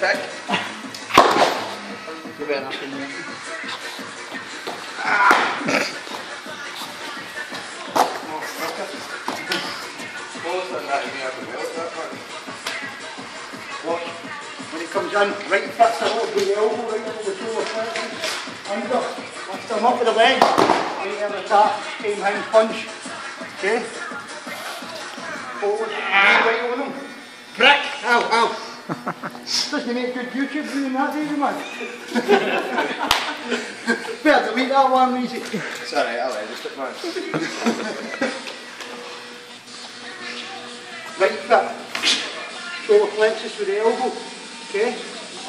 You better not in. Watch. When it comes in, right foot the with the elbow, right over the shoulder first. Under. Lift them up with the leg. Right there the top. Same hand punch. Okay. Forward. Right on them. Prick. Ow, ow. Doesn't make good YouTube doing that, do you, man? Better delete that one, easy. It's alright, I'll edit it, man. Right foot. Solar plexus with the elbow. Okay.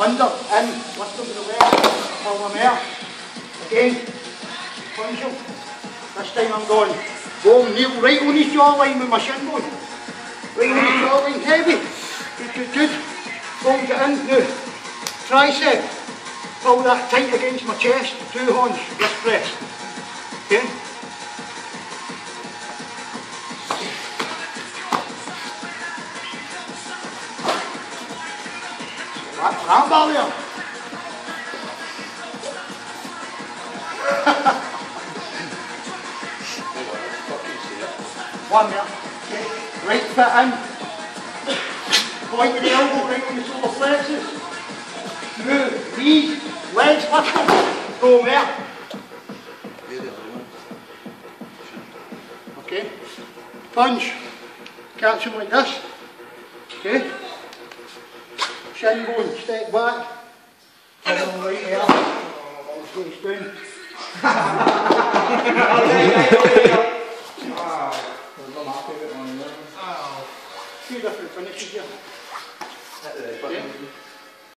Under, in, lift them with the leg. Pull them out. Again. Punch him. This time I'm going. Go kneel right on his jawline with my shin bone. Right on his jawline, heavy. Good, good, good. Hold it in now. Tricep. Pull that tight against my chest. Two hands. Wrist press. Okay. Ball there. One there. Okay. Right foot in. Point with the elbow right on the solar plexus. Through knees, legs lift them. Go there. Okay. Punch. Catch him like this. Okay. Shin bone, step back. Pull him right there. Face down. Two different finishes here. Okay.